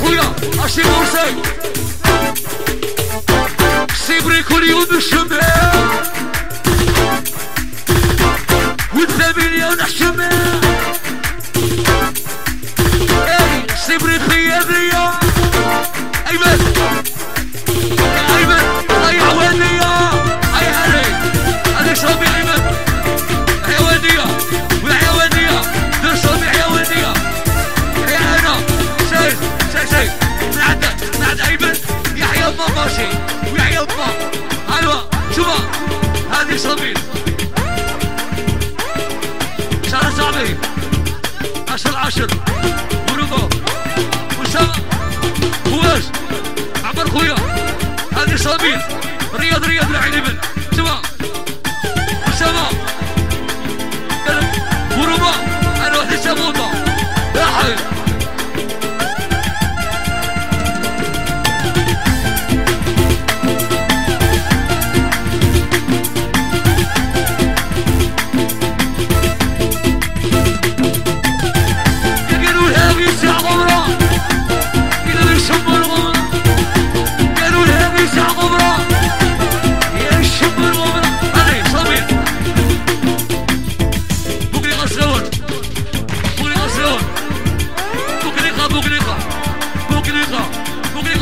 kuja, a širom se Se preko li odiše me U tebi li odiše me Ej, se preko jedli ja Ej, صبري صبري شهر عشر عشر وربع وسام فواز عمر خويا. هذه صابين رياض رياض العيني من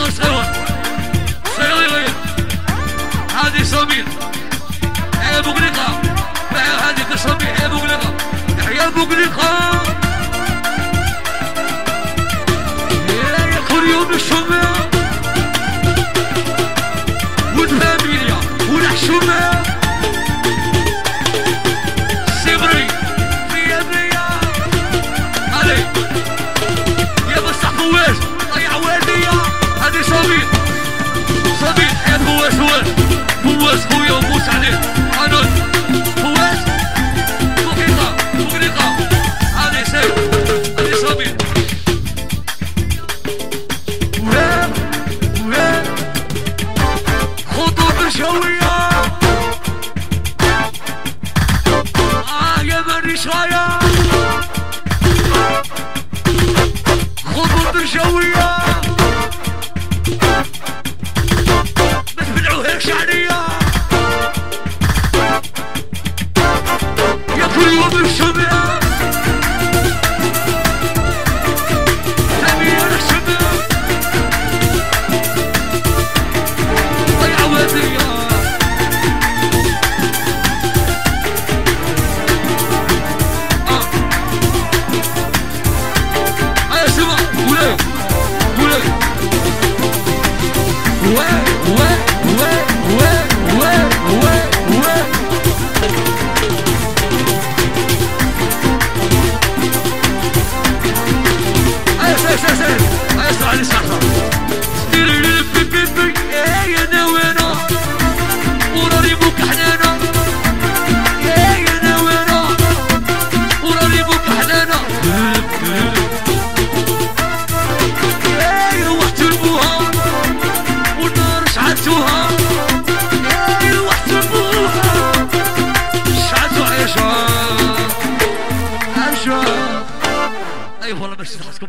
يلا سوا. سوا يا ويل هادي صميم ابو قنيطه ップしてた